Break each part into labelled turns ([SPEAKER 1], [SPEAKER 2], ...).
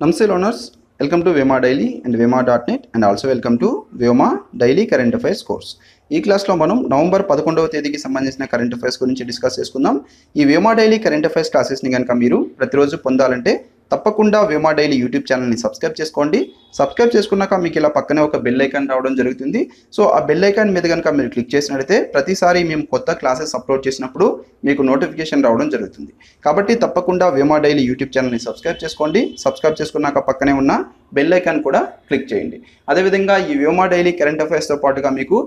[SPEAKER 1] నమస్తే learners welcome to Vema daily and Vema dot net and also welcome to Vema daily current affairs course ఈ క్లాస్లో మనం November పదకొండవ తేదీకి సంబంధించిన కరెంట్ అఫైర్స్ గురించి డిస్కస్ చేసుకుందాం. ఈ వేమా డైలీ కరెంట్ అఫైర్స్ క్లాసెస్ని కనుక మీరు ప్రతిరోజు పొందాలంటే తప్పకుండా వేమా డైలీ యూట్యూబ్ ఛానల్ని సబ్స్క్రైబ్ చేసుకోండి. సబ్స్క్రైబ్ చేసుకున్నాక మీకు ఇలా పక్కనే ఒక బెల్ ఐకాన్ రావడం జరుగుతుంది. సో ఆ బెల్ ఐకాన్ మీద కనుక మీరు క్లిక్ చేసినట్లయితే ప్రతిసారి మేము కొత్త క్లాసెస్ అప్లోడ్ చేసినప్పుడు మీకు నోటిఫికేషన్ రావడం జరుగుతుంది. కాబట్టి తప్పకుండా వేమా డైలీ యూట్యూబ్ ఛానల్ని సబ్స్క్రైబ్ చేసుకోండి. సబ్స్క్రైబ్ చేసుకున్నాక పక్కనే ఉన్న బెల్ ఐకాన్ కూడా క్లిక్ చేయండి. అదేవిధంగా ఈ వేమా డైలీ కరెంట్ అఫైర్స్తో పాటుగా మీకు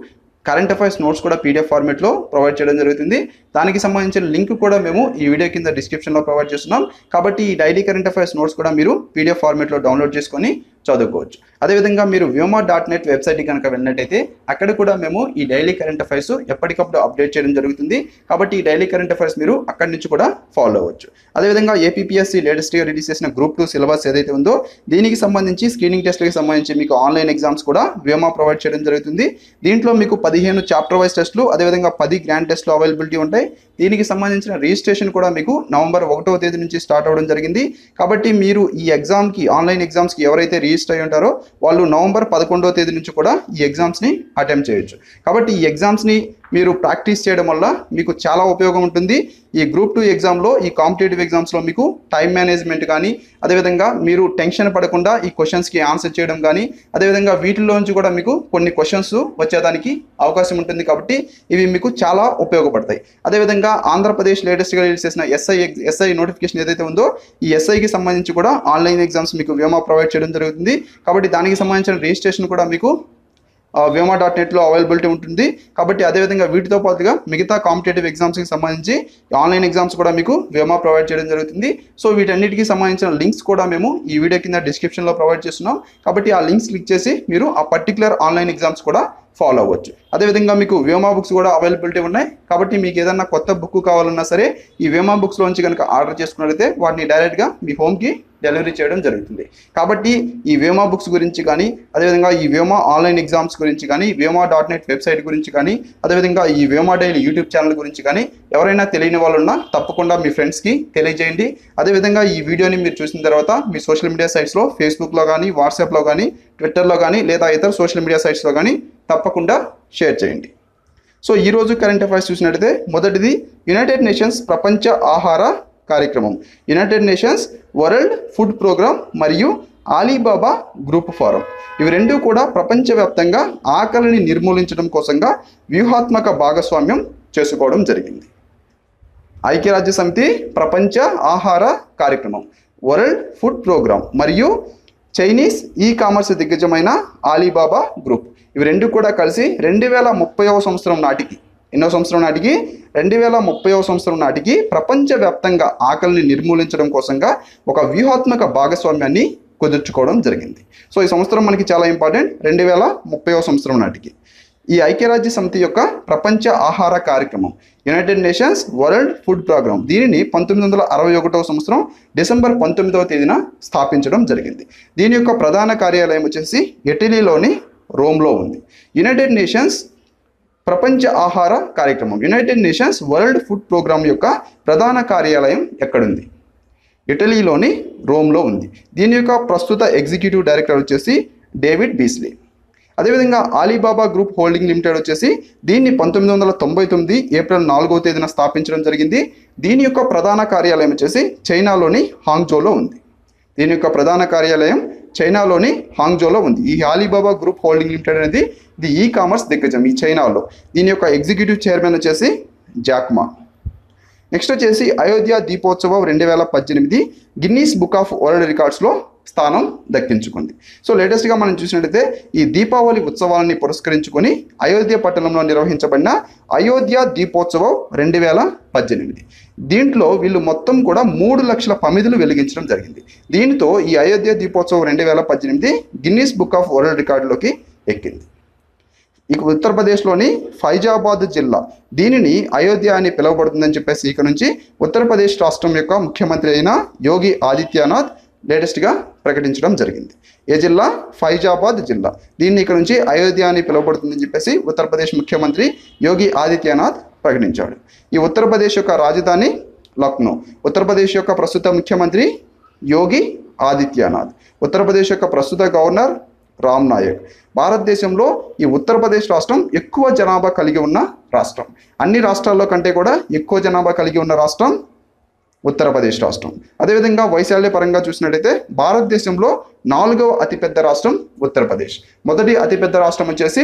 [SPEAKER 1] కరెంట్ అఫైర్స్ నోట్స్ కూడా పీడిఎఫ్ ఫార్మేట్లో ప్రొవైడ్ చేయడం జరుగుతుంది. దానికి సంబంధించిన లింక్ కూడా మేము ఈ వీడియో కింద డిస్క్రిప్షన్లో ప్రొవైడ్ చేస్తున్నాం. కాబట్టి ఈ డైలీ కరెంట్ అఫైర్స్ నోట్స్ కూడా మీరు పీడిఎఫ్ ఫార్మేట్లో డౌన్లోడ్ చేసుకొని చదువుకోవచ్చు. అదేవిధంగా మీరు వ్యోమా డాట్ నెట్ వెబ్సైట్కి కనుక వెళ్ళినట్టయితే అక్కడ కూడా మేము ఈ డైలీ కరెంట్ అఫైర్స్ ఎప్పటికప్పుడు అప్డేట్ చేయడం జరుగుతుంది. కాబట్టి ఈ డైలీ కరెంట్ అఫైర్స్ మీరు అక్కడి నుంచి కూడా ఫాలో అవ్వచ్చు. అదేవిధంగా ఏపీఎస్సీ లేటెస్ట్గా రిలీజ్ చేసిన గ్రూప్ టూ సిలబస్ ఏదైతే ఉందో దీనికి సంబంధించి స్క్రీనింగ్ టెస్ట్లకి సంబంధించి మీకు ఆన్లైన్ ఎగ్జామ్స్ కూడా వ్యోమా ప్రొవైడ్ చేయడం జరుగుతుంది. దీంట్లో మీకు పదిహేను చాప్టర్ వైజ్ టెస్టులు అదేవిధంగా పది గ్రాండ్ టెస్ట్లు అవైలబిలిటీ ఉంటాయి. దీనికి సంబంధించిన రిజిస్ట్రేషన్ కూడా మీకు నవంబర్ ఒకటవ తేదీ నుంచి స్టార్ట్ అవ్వడం జరిగింది. కాబట్టి మీరు ఈ ఎగ్జామ్కి ఆన్లైన్ ఎగ్జామ్స్కి ఎవరైతే రిజిస్టర్ అయి ఉంటారో వాళ్ళు నవంబర్ పదకొండవ తేదీ నుంచి కూడా ఈ ఎగ్జామ్స్ని అటెంప్ట్ చేయొచ్చు. కాబట్టి ఈ ఎగ్జామ్స్ని మీరు ప్రాక్టీస్ చేయడం వల్ల మీకు చాలా ఉపయోగం ఉంటుంది. ఈ గ్రూప్ టూ ఎగ్జామ్లో ఈ కాంపిటేటివ్ ఎగ్జామ్స్లో మీకు టైం మేనేజ్మెంట్ కానీ అదేవిధంగా మీరు టెన్షన్ పడకుండా ఈ క్వశ్చన్స్కి ఆన్సర్ చేయడం కానీ అదేవిధంగా వీటిలో నుంచి కూడా మీకు కొన్ని క్వశ్చన్స్ వచ్చేదానికి అవకాశం ఉంటుంది కాబట్టి ఇవి మీకు చాలా ఉపయోగపడతాయి. అదేవిధంగా ఆంధ్రప్రదేశ్ లేటెస్ట్గా రిలీజ్ చేసిన ఎస్ఐ ఎస్ఐ నోటిఫికేషన్ ఏదైతే ఉందో ఈ ఎస్ఐకి సంబంధించి కూడా ఆన్లైన్ ఎగ్జామ్స్ మీకు వ్యోమా ప్రొవైడ్ చేయడం జరుగుతుంది. కాబట్టి దానికి సంబంధించిన రిజిస్ట్రేషన్ కూడా మీకు వ్యోమా డాట్ నెట్లో అవైలబిలిటీ ఉంటుంది. కాబట్టి అదేవిధంగా వీటితో పాటుగా మిగతా కాంపిటేటివ్ ఎగ్జామ్స్కి సంబంధించి ఆన్లైన్ ఎగ్జామ్స్ కూడా మీకు వ్యోమా ప్రొవైడ్ చేయడం జరుగుతుంది. సో వీటన్నిటికీ సంబంధించిన లింక్స్ కూడా మేము ఈ వీడియో కింద డిస్క్రిప్షన్లో ప్రొవైడ్ చేస్తున్నాం. కాబట్టి ఆ లింక్స్ క్లిక్ చేసి మీరు ఆ పర్టికులర్ ఆన్లైన్ ఎగ్జామ్స్ కూడా ఫాలో అవ్వచ్చు. అదేవిధంగా మీకు వేమా బుక్స్ కూడా అవైలబిలిటీ ఉన్నాయి. కాబట్టి మీకు ఏదన్నా కొత్త బుక్ కావాలన్నా సరే ఈ వేమా బుక్స్లోంచి కనుక ఆర్డర్ చేసుకున్నట్లయితే వాటిని డైరెక్ట్గా మీ హోమ్కి డెలివరీ చేయడం జరుగుతుంది. కాబట్టి ఈ వేమా బుక్స్ గురించి కానీ అదేవిధంగా ఈ వేమా ఆన్లైన్ ఎగ్జామ్స్ గురించి కానీ వేమా డాట్ నెట్ వెబ్సైట్ గురించి కానీ అదేవిధంగా ఈ వేమా డైలీ యూట్యూబ్ ఛానల్ గురించి కానీ ఎవరైనా తెలియని వాళ్ళు ఉన్నా తప్పకుండా మీ ఫ్రెండ్స్కి తెలియజేయండి. అదేవిధంగా ఈ వీడియోని మీరు చూసిన తర్వాత మీ సోషల్ మీడియా సైట్స్లో ఫేస్బుక్లో కానీ వాట్సాప్లో కానీ ట్విట్టర్లో కానీ లేదా ఇతర సోషల్ మీడియా సైట్స్లో కానీ తప్పకుండా షేర్ చేయండి. సో ఈరోజు కరెంట్ అఫైర్స్ చూసినట్లయితే మొదటిది యునైటెడ్ నేషన్స్ ప్రపంచ ఆహార కార్యక్రమం. United Nations World Food Programme మరియు ఆలీబాబా గ్రూప్ ఫారం. ఇవి రెండు కూడా ప్రపంచవ్యాప్తంగా ఆకలిని నిర్మూలించడం కోసంగా వ్యూహాత్మక భాగస్వామ్యం చేసుకోవడం జరిగింది. ఐక్యరాజ్య సమితి ప్రపంచ ఆహార కార్యక్రమం వరల్డ్ ఫుడ్ ప్రోగ్రామ్ మరియు చైనీస్ ఈ కామర్స్ దిగ్గజమైన ఆలీబాబా గ్రూప్. ఇవి రెండు కూడా కలిసి రెండు వేల ముప్పైవ సంవత్సరం నాటికి ఎన్నో సంవత్సరం నాటికి రెండు వేల ముప్పైవ సంవత్సరం నాటికి ప్రపంచవ్యాప్తంగా ఆకలిని నిర్మూలించడం కోసంగా ఒక వ్యూహాత్మక భాగస్వామ్యాన్ని కుదుర్చుకోవడం జరిగింది. సో ఈ సంవత్సరం మనకి చాలా ఇంపార్టెంట్ రెండు వేల ముప్పైవ సంవత్సరం నాటికి. ఈ ఐక్యరాజ్య సమితి యొక్క ప్రపంచ ఆహార కార్యక్రమం United Nations World Food Programme దీనిని పంతొమ్మిది వందల అరవై ఒకటవ సంవత్సరం డిసెంబర్ పంతొమ్మిదవ తేదీన స్థాపించడం జరిగింది. దీని యొక్క ప్రధాన కార్యాలయం వచ్చేసి ఇటలీలోని రోమ్లో ఉంది. యునైటెడ్ నేషన్స్ ప్రపంచ ఆహార కార్యక్రమం United Nations World Food Programme యొక్క ప్రధాన కార్యాలయం ఎక్కడుంది? ఇటలీలోని రోమ్లో ఉంది. దీని యొక్క ప్రస్తుత ఎగ్జిక్యూటివ్ డైరెక్టర్ వచ్చేసి డేవిడ్ బీస్లీ. అదేవిధంగా ఆలీబాబా గ్రూప్ హోల్డింగ్ లిమిటెడ్ వచ్చేసి దీన్ని పంతొమ్మిది వందల తొంభై తొమ్మిది ఏప్రిల్ నాలుగో తేదీన స్థాపించడం జరిగింది. దీని యొక్క ప్రధాన కార్యాలయం వచ్చేసి చైనాలోని హాంగ్జోలో ఉంది. దీని యొక్క ప్రధాన కార్యాలయం చైనాలోని హాంగ్జోలో ఉంది. ఈ ఆలీబాబా గ్రూప్ హోల్డింగ్ లిమిటెడ్ అనేది ఇది ఈ కామర్స్ దిగ్గజం ఈ చైనాలో. దీని యొక్క ఎగ్జిక్యూటివ్ చైర్మన్ వచ్చేసి జాక్మా నెక్స్ట్ వచ్చేసి అయోధ్య దీపోత్సవం రెండు వేల పద్దెనిమిది గిన్నీస్ బుక్ ఆఫ్ వరల్డ్ రికార్డ్స్లో స్థానం దక్కించుకుంది. సో లేటెస్ట్గా మనం చూసినట్లయితే ఈ దీపావళి ఉత్సవాలని పురస్కరించుకొని అయోధ్య పట్టణంలో నిర్వహించబడిన అయోధ్య దీపోత్సవం రెండు వేల పద్దెనిమిది. దీంట్లో వీళ్ళు మొత్తం కూడా మూడు లక్షల పమిదులు వెలిగించడం జరిగింది. దీనితో ఈ అయోధ్య దీపోత్సవం రెండు వేల పద్దెనిమిది గిన్నీస్ బుక్ ఆఫ్ వరల్డ్ రికార్డులోకి ఎక్కింది. ఇక ఉత్తరప్రదేశ్లోని ఫైజాబాద్ జిల్లా దీనిని అయోధ్య అని పిలువబడుతుందని చెప్పేసి ఇక నుంచి ఉత్తరప్రదేశ్ రాష్ట్రం యొక్క ముఖ్యమంత్రి అయిన యోగి ఆదిత్యనాథ్ లేటెస్ట్గా ప్రకటించడం జరిగింది. ఏ జిల్లా? ఫైజాబాద్ జిల్లా. దీన్ని ఇక్కడ నుంచి అయోధ్య అని పిలువబడుతుందని చెప్పేసి ఉత్తరప్రదేశ్ ముఖ్యమంత్రి యోగి ఆదిత్యనాథ్ ప్రకటించాడు. ఈ ఉత్తరప్రదేశ్ యొక్క రాజధాని లక్నో. ఉత్తరప్రదేశ్ యొక్క ప్రస్తుత ముఖ్యమంత్రి యోగి ఆదిత్యనాథ్. ఉత్తరప్రదేశ్ యొక్క ప్రస్తుత గవర్నర్ రామ్ నాయక్. భారతదేశంలో ఈ ఉత్తరప్రదేశ్ రాష్ట్రం ఎక్కువ జనాభా కలిగి ఉన్న రాష్ట్రం. అన్ని రాష్ట్రాల్లో కంటే కూడా ఎక్కువ జనాభా కలిగి ఉన్న రాష్ట్రం ఉత్తరప్రదేశ్ రాష్ట్రం. అదేవిధంగా వైశాల్య పరంగా చూసినట్టయితే భారతదేశంలో నాలుగవ అతిపెద్ద రాష్ట్రం ఉత్తరప్రదేశ్. మొదటి అతిపెద్ద రాష్ట్రం వచ్చేసి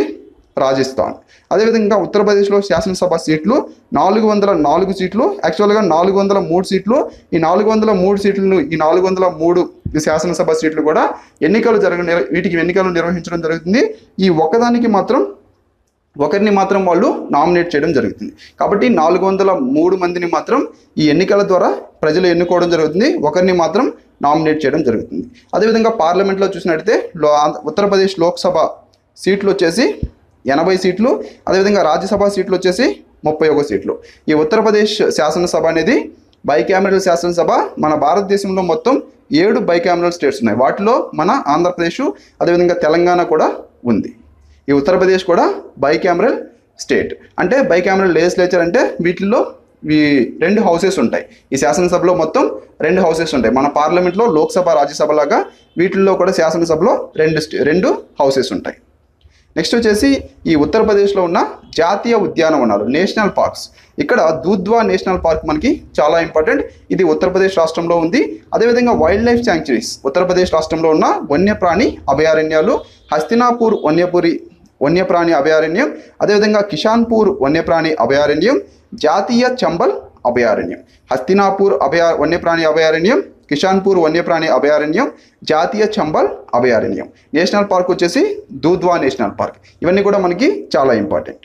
[SPEAKER 1] రాజస్థాన్. అదేవిధంగా ఉత్తరప్రదేశ్లో శాసనసభ సీట్లు నాలుగు వందల నాలుగు సీట్లు యాక్చువల్గా నాలుగు వందల మూడు సీట్లు. ఈ నాలుగు వందల మూడు సీట్లను ఈ నాలుగు వందల మూడు శాసనసభ సీట్లు కూడా ఎన్నికలు జరగ వీటికి ఎన్నికలు నిర్వహించడం జరుగుతుంది. ఈ ఒక్కదానికి మాత్రం ఒకరిని మాత్రం వాళ్ళు నామినేట్ చేయడం జరుగుతుంది. కాబట్టి నాలుగు వందల మూడు మందిని మాత్రం ఈ ఎన్నికల ద్వారా ప్రజలు ఎన్నుకోవడం జరుగుతుంది. ఒకరిని మాత్రం నామినేట్ చేయడం జరుగుతుంది. అదేవిధంగా పార్లమెంట్లో చూసినట్టయితే లో ఉత్తరప్రదేశ్ లోక్సభ సీట్లు వచ్చేసి ఎనభై సీట్లు అదేవిధంగా రాజ్యసభ సీట్లు వచ్చేసి ముప్పై ఒక సీట్లు. ఈ ఉత్తరప్రదేశ్ శాసనసభ అనేది బైకామరల్ శాసనసభ. మన భారతదేశంలో మొత్తం ఏడు బైకామరల్ స్టేట్స్ ఉన్నాయి. వాటిలో మన ఆంధ్రప్రదేశ్ అదేవిధంగా తెలంగాణ కూడా ఉంది. ఈ ఉత్తరప్రదేశ్ కూడా బై క్యామరల్ స్టేట్ అంటే బై క్యామరల్ లెజిస్లేచర్ అంటే వీటిల్లో ఈ రెండు హౌసెస్ ఉంటాయి. ఈ శాసనసభలో మొత్తం రెండు హౌసెస్ ఉంటాయి. మన పార్లమెంట్లో లోక్సభ రాజ్యసభ లాగా వీటిల్లో కూడా శాసనసభలో రెండు స్టే- రెండు హౌసెస్ ఉంటాయి. నెక్స్ట్ వచ్చేసి ఈ ఉత్తరప్రదేశ్లో ఉన్న జాతీయ ఉద్యానవనాలు నేషనల్ పార్క్స్. ఇక్కడ దూద్వా నేషనల్ పార్క్ మనకి చాలా ఇంపార్టెంట్. ఇది ఉత్తరప్రదేశ్ రాష్ట్రంలో ఉంది. అదేవిధంగా వైల్డ్ లైఫ్ శాంక్చురీస్. ఉత్తరప్రదేశ్ రాష్ట్రంలో ఉన్న వన్యప్రాణి అభయారణ్యాలు హస్తినాపూర్ వన్యపురి వన్యప్రాణి అభయారణ్యం అదేవిధంగా కిషాన్పూర్ వన్యప్రాణి అభయారణ్యం జాతీయ చంబల్ అభయారణ్యం. హస్తినాపూర్ అభయ వన్యప్రాణి అభయారణ్యం కిషాన్పూర్ వన్యప్రాణి అభయారణ్యం జాతీయ చంబల్ అభయారణ్యం. నేషనల్ పార్క్ వచ్చేసి దూద్వా నేషనల్ పార్క్. ఇవన్నీ కూడా మనకి చాలా ఇంపార్టెంట్.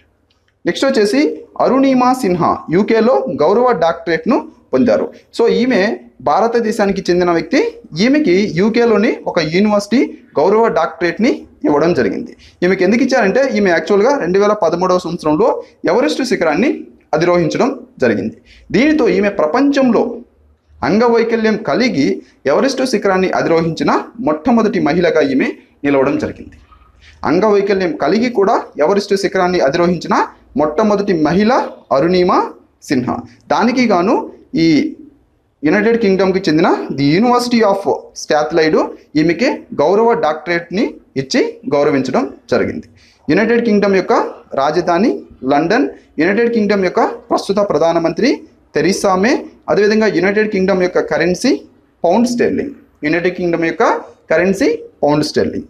[SPEAKER 1] నెక్స్ట్ వచ్చేసి అరుణిమా సిన్హా యూకేలో గౌరవ డాక్టరేట్ను పొందారు. సో ఈమె భారతదేశానికి చెందిన వ్యక్తి ఈమెకి యూకేలోని ఒక యూనివర్సిటీ గౌరవ డాక్టరేట్ని ఇవ్వడం జరిగింది. ఈమెకి ఎందుకు ఇచ్చారంటే ఈమె యాక్చువల్గా రెండు వేల పదమూడవ సంవత్సరంలో ఎవరెస్ట్ శిఖరాన్ని అధిరోహించడం జరిగింది. దీనితో ఈమె ప్రపంచంలో అంగవైకల్యం కలిగి ఎవరెస్ట్ శిఖరాన్ని అధిరోహించిన మొట్టమొదటి మహిళగా ఈమె నిలవడం జరిగింది. అంగవైకల్యం కలిగి కూడా ఎవరెస్ట్ శిఖరాన్ని అధిరోహించిన మొట్టమొదటి మహిళ అరుణిమ సిన్హా. దానికి గాను ఈ యునైటెడ్ కింగ్డమ్కి చెందిన ది యూనివర్సిటీ ఆఫ్ స్టాత్లైడ్ ఈమెకి గౌరవ డాక్టరేట్ని ఇచ్చి గౌరవించడం జరిగింది. యునైటెడ్ కింగ్డమ్ యొక్క రాజధాని లండన్ యునైటెడ్ కింగ్డమ్ యొక్క ప్రస్తుత ప్రధానమంత్రి తెరిసామే అదేవిధంగా యునైటెడ్ కింగ్డమ్ యొక్క currency pound sterling. United Kingdom యొక్క కరెన్సీ పౌండ్ స్టెర్లింగ్.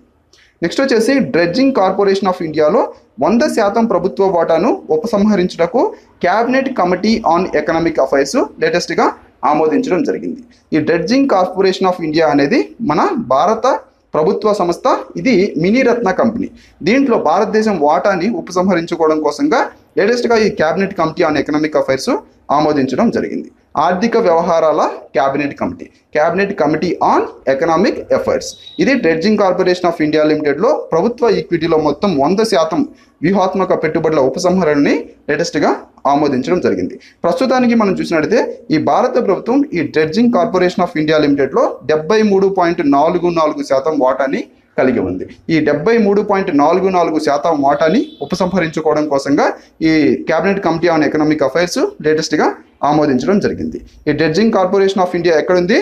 [SPEAKER 1] నెక్స్ట్ వచ్చేసి డ్రెడ్జింగ్ కార్పొరేషన్ ఆఫ్ ఇండియాలో వంద శాతం ప్రభుత్వ వాటాను ఉపసంహరించుటకు Cabinet Committee on Economic Affairs లేటెస్ట్గా ఆమోదించడం జరిగింది. ఈ డెడ్జింగ్ కార్పొరేషన్ ఆఫ్ ఇండియా అనేది మన భారత ప్రభుత్వ సంస్థ. ఇది మినీరత్న కంపెనీ. దీంట్లో భారతదేశం వాటాని ఉపసంహరించుకోవడం కోసంగా లేటెస్ట్గా ఈ Cabinet Committee on Economic Affairs ఆమోదించడం జరిగింది. ఆర్థిక వ్యవహారాల Cabinet Committee Cabinet Committee on Economic efforts ఇది డ్రెడ్జింగ్ కార్పొరేషన్ ఆఫ్ ఇండియా లిమిటెడ్లో ప్రభుత్వ ఈక్విటీలో మొత్తం వంద శాతం వ్యూహాత్మక పెట్టుబడుల ఉపసంహరణని లేటెస్ట్గా ఆమోదించడం జరిగింది. ప్రస్తుతానికి మనం చూసినట్లయితే ఈ భారత ప్రభుత్వం ఈ డ్రెడ్జింగ్ కార్పొరేషన్ ఆఫ్ ఇండియా లిమిటెడ్లో డెబ్బై మూడు పాయింట్ నాలుగు నాలుగు శాతం వాటాని కలిగి ఉంది. ఈ డెబ్బై మూడు పాయింట్ నాలుగు నాలుగు శాతం వాటాని ఉపసంహరించుకోవడం కోసంగా ఈ Cabinet Committee on Economic Affairs లేటెస్ట్గా ఆమోదించడం జరిగింది. ఈ డెడ్జింగ్ కార్పొరేషన్ ఆఫ్ ఇండియా ఎక్కడుంది?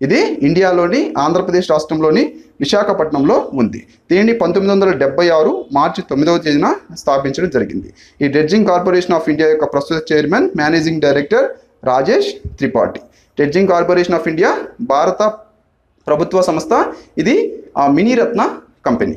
[SPEAKER 1] ఇది ఇండియాలోని ఆంధ్రప్రదేశ్ రాష్ట్రంలోని విశాఖపట్నంలో ఉంది. దీనిని పంతొమ్మిది వందల డెబ్బై ఆరు మార్చి తొమ్మిదవ తేదీన స్థాపించడం జరిగింది. ఈ డెడ్జింగ్ కార్పొరేషన్ ఆఫ్ ఇండియా యొక్క ప్రస్తుత chairman managing director Rajesh Tripathi. Dredging Corporation of India భారత ప్రభుత్వ సంస్థ ఇది ఆ, మినీరత్న కంపెనీ.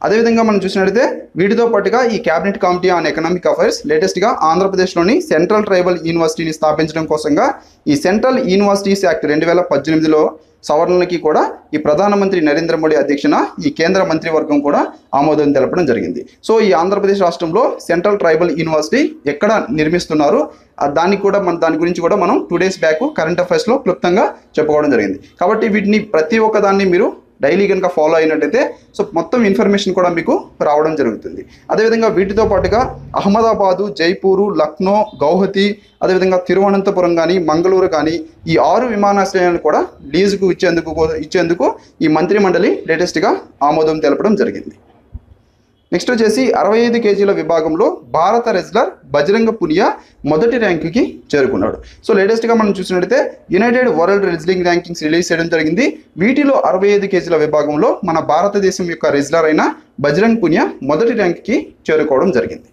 [SPEAKER 1] అదేవిధంగా మనం చూసినట్లయితే వీటితో పాటుగా ఈ Cabinet Committee on Economic Affairs లేటెస్ట్గా ఆంధ్రప్రదేశ్లోని సెంట్రల్ ట్రైబల్ యూనివర్సిటీని స్థాపించడం కోసంగా ఈ సెంట్రల్ యూనివర్సిటీస్ యాక్ట్ రెండు వేల పద్దెనిమిదిలో సవరణలకి కూడా ఈ ప్రధానమంత్రి నరేంద్ర మోడీ అధ్యక్షన ఈ కేంద్ర మంత్రివర్గం కూడా ఆమోదం తెలపడం జరిగింది. సో ఈ ఆంధ్రప్రదేశ్ రాష్ట్రంలో సెంట్రల్ ట్రైబల్ యూనివర్సిటీ ఎక్కడ నిర్మిస్తున్నారు? దానికి కూడా మన దాని గురించి కూడా మనం టూ డేస్ బ్యాక్ కరెంట్ అఫైర్స్లో క్లుప్తంగా చెప్పుకోవడం జరిగింది. కాబట్టి వీటిని ప్రతి ఒక్కదాన్ని మీరు డైలీ కనుక ఫాలో అయినట్టయితే సో మొత్తం ఇన్ఫర్మేషన్ కూడా మీకు రావడం జరుగుతుంది. అదేవిధంగా వీటితో పాటుగా అహ్మదాబాదు జైపూరు లక్నో గౌహతి అదేవిధంగా తిరువనంతపురం కానీ మంగళూరు కానీ ఈ ఆరు విమానాశ్రయాలను కూడా లీజుకు ఇచ్చేందుకు ఇచ్చేందుకు ఈ మంత్రి మండలి లేటెస్ట్గా ఆమోదం తెలపడం జరిగింది. నెక్స్ట్ వచ్చేసి అరవై ఐదు కేజీల విభాగంలో భారత రెజ్లర్ బజరంగ పునియా మొదటి ర్యాంకుకి చేరుకున్నాడు. సో లేటెస్ట్గా మనం చూసినట్టయితే United World Wrestling rankings release చేయడం జరిగింది. వీటిలో అరవై ఐదు కేజీల విభాగంలో మన భారతదేశం యొక్క రెజ్లర్ అయిన బజరంగ్ పునియా మొదటి ర్యాంక్కి చేరుకోవడం జరిగింది.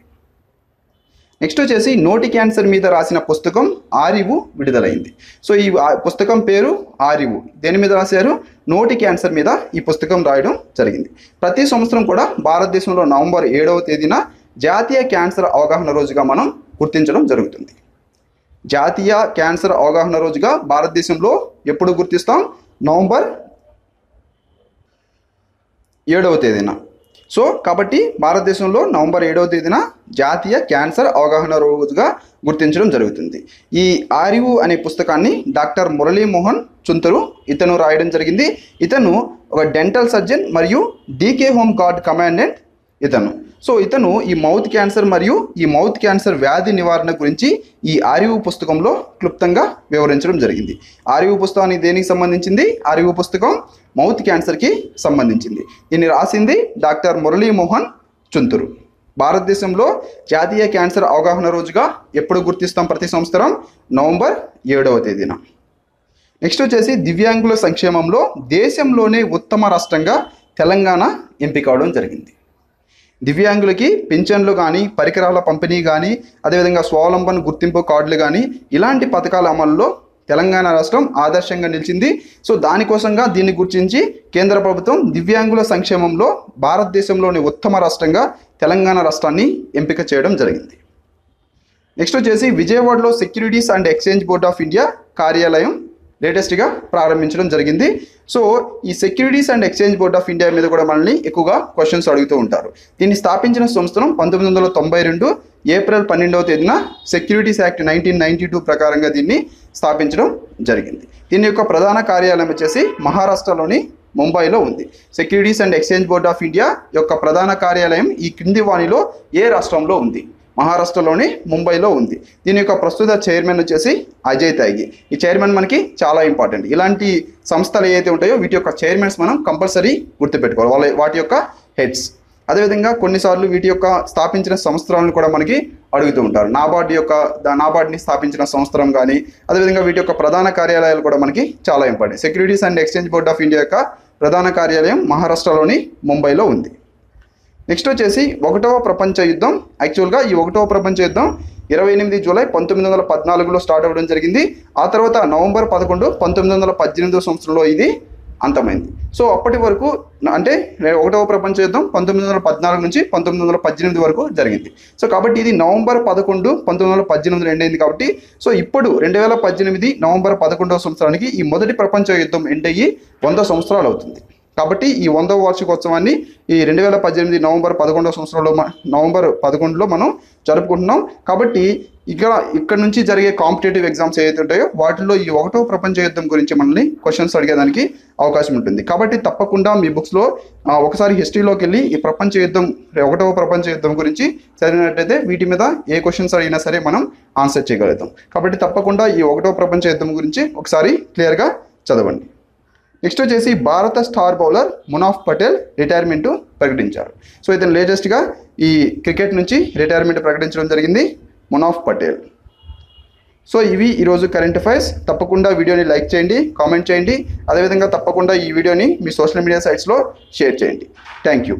[SPEAKER 1] నెక్స్ట్ వచ్చేసి నోటి క్యాన్సర్ మీద రాసిన పుస్తకం ఆరివు విడుదలైంది. సో ఈ పుస్తకం పేరు ఆరివు. దేని మీద రాశారు? నోటి క్యాన్సర్ మీద ఈ పుస్తకం రాయడం జరిగింది. ప్రతి సంవత్సరం కూడా భారతదేశంలో నవంబర్ ఏడవ తేదీన జాతీయ క్యాన్సర్ అవగాహన రోజుగా మనం గుర్తించడం జరుగుతుంది. జాతీయ క్యాన్సర్ అవగాహన రోజుగా భారతదేశంలో ఎప్పుడు గుర్తిస్తాం? నవంబర్ ఏడవ తేదీన. సో కాబట్టి భారతదేశంలో నవంబర్ ఏడవ తేదీన జాతీయ క్యాన్సర్ అవగాహన రోజుగా గుర్తించడం జరుగుతుంది. ఈ ఆర్యు అనే పుస్తకాన్ని డాక్టర్ మురళీమోహన్ చుంతరు ఇతను రాయడం జరిగింది. ఇతను ఒక డెంటల్ సర్జన్ మరియు డీకే హోమ్ గార్డ్ కమాండెంట్ ఇతను. సో ఇతను ఈ మౌత్ క్యాన్సర్ మరియు ఈ మౌత్ క్యాన్సర్ వ్యాధి నివారణ గురించి ఈ ఆరివు పుస్తకంలో క్లుప్తంగా వివరించడం జరిగింది. ఆరివు పుస్తకానికి దేనికి సంబంధించింది? ఆరివు పుస్తకం మౌత్ క్యాన్సర్కి సంబంధించింది. దీన్ని రాసింది డాక్టర్ మురళీమోహన్ చుంతురు. భారతదేశంలో జాతీయ క్యాన్సర్ అవగాహన రోజుగా ఎప్పుడు గుర్తిస్తాం ప్రతి సంవత్సరం? నవంబర్ ఏడవ తేదీన. నెక్స్ట్ వచ్చేసి దివ్యాంగుల సంక్షేమంలో దేశంలోనే ఉత్తమ రాష్ట్రంగా తెలంగాణ ఎంపిక అవడం జరిగింది. దివ్యాంగులకి పింఛన్లు కానీ పరికరాల పంపిణీ కానీ అదేవిధంగా స్వావలంబన గుర్తింపు కార్డులు కానీ ఇలాంటి పథకాల అమలులో తెలంగాణ రాష్ట్రం ఆదర్శంగా నిలిచింది. సో దానికోసంగా దీన్ని గుర్తించి కేంద్ర ప్రభుత్వం దివ్యాంగుల సంక్షేమంలో భారతదేశంలోని ఉత్తమ రాష్ట్రంగా తెలంగాణ రాష్ట్రాన్ని ఎంపిక చేయడం జరిగింది. నెక్స్ట్ వచ్చేసి విజయవాడలో Securities and Exchange Board of India కార్యాలయం లేటెస్ట్గా ప్రారంభించడం జరిగింది. సో ఈ Securities and Exchange Board of India మీద కూడా మనల్ని ఎక్కువగా క్వశ్చన్స్ అడుగుతూ ఉంటారు. దీన్ని స్థాపించిన సంవత్సరం పంతొమ్మిది వందల తొంభై రెండు ఏప్రిల్ పన్నెండవ తేదీన Securities Act nineteen ninety two ప్రకారంగా దీన్ని స్థాపించడం జరిగింది. దీని యొక్క ప్రధాన కార్యాలయం వచ్చేసి మహారాష్ట్రలోని ముంబైలో ఉంది. Securities and Exchange Board of India యొక్క ప్రధాన కార్యాలయం ఈ క్రింది వాణిలో ఏ రాష్ట్రంలో ఉంది? మహారాష్ట్రలోని ముంబైలో ఉంది. దీని యొక్క ప్రస్తుత చైర్మన్ వచ్చేసి అజయ్ త్యాగి ఈ చైర్మన్ మనకి చాలా ఇంపార్టెంట్. ఇలాంటి సంస్థలు ఏవైతే ఉంటాయో వీటి యొక్క చైర్మన్స్ మనం కంపల్సరీ గుర్తుపెట్టుకోవాలి. వాళ్ళ వాటి యొక్క హెడ్స్. అదేవిధంగా కొన్నిసార్లు వీటి యొక్క స్థాపించిన సంవత్సరాలను కూడా మనకి అడుగుతూ ఉంటారు. నాబార్డ్ యొక్క నాబార్డ్ని స్థాపించిన సంవత్సరం కానీ అదేవిధంగా వీటి యొక్క ప్రధాన కార్యాలయాలు కూడా మనకి చాలా important. Securities and Exchange Board of India యొక్క ప్రధాన కార్యాలయం మహారాష్ట్రలోని ముంబైలో ఉంది. నెక్స్ట్ వచ్చేసి ఒకటవ ప్రపంచ యుద్ధం. యాక్చువల్గా ఈ ఒకటవ ప్రపంచ యుద్ధం ఇరవై ఎనిమిది జూలై పంతొమ్మిది వందల పద్నాలుగులో స్టార్ట్ అవ్వడం జరిగింది. ఆ తర్వాత నవంబర్ పదకొండు పంతొమ్మిది వందల పద్దెనిమిదో సంవత్సరంలో ఇది అంతమైంది. సో అప్పటి వరకు అంటే ఒకటవ ప్రపంచ యుద్ధం పంతొమ్మిది వందల పద్నాలుగు నుంచి పంతొమ్మిది వందల పద్దెనిమిది వరకు జరిగింది. సో కాబట్టి ఇది నవంబర్ పదకొండు పంతొమ్మిది వందల పద్దెనిమిది ఎండ్ అయింది కాబట్టి సో ఇప్పుడు రెండు వేల పద్దెనిమిది నవంబర్ పదకొండవ సంవత్సరానికి ఈ మొదటి ప్రపంచ యుద్ధం ఎండ్ అయ్యి వంద సంవత్సరాలు అవుతుంది. కాబట్టి ఈ వందవ వార్షికోత్సవాన్ని ఈ రెండు వేల పద్దెనిమిది నవంబర్ పదకొండవ సంవత్సరంలో నవంబర్ పదకొండులో మనం జరుపుకుంటున్నాం. కాబట్టి ఇక్కడ ఇక్కడ నుంచి జరిగే కాంపిటేటివ్ ఎగ్జామ్స్ ఏవైతే ఉంటాయో వాటిలో ఈ ఒకటో ప్రపంచ యుద్ధం గురించి మనల్ని క్వశ్చన్స్ అడిగేదానికి అవకాశం ఉంటుంది. కాబట్టి తప్పకుండా మీ బుక్స్లో ఒకసారి హిస్టరీలోకి వెళ్ళి ఈ ప్రపంచ యుద్ధం ఒకటవ ప్రపంచ యుద్ధం గురించి చదివినట్టయితే వీటి మీద ఏ క్వశ్చన్స్ అడిగినా సరే మనం ఆన్సర్ చేయగలుగుతాం. కాబట్టి తప్పకుండా ఈ ఒకటో ప్రపంచ యుద్ధం గురించి ఒకసారి క్లియర్గా చదవండి. నెక్స్ట్ వచ్చేసి భారత star bowler Munaf Patel retirement ప్రకటించారు. సో ఇతను లేటెస్ట్గా ఈ క్రికెట్ నుంచి రిటైర్మెంట్ ప్రకటించడం జరిగింది మునాఫ్ పటేల్. సో ఇవి ఈరోజు కరెంట్ అఫైర్స్ తప్పకుండా వీడియోని లైక్ చేయండి కామెంట్ చేయండి. అదేవిధంగా తప్పకుండా ఈ వీడియోని మీ సోషల్ మీడియా సైట్స్లో షేర్ చేయండి. Thank you